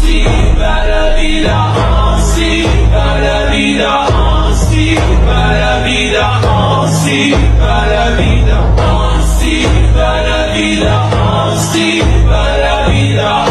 así va la vida, así va la vida, así va la vida, así va la vida, así va la vida, la vida,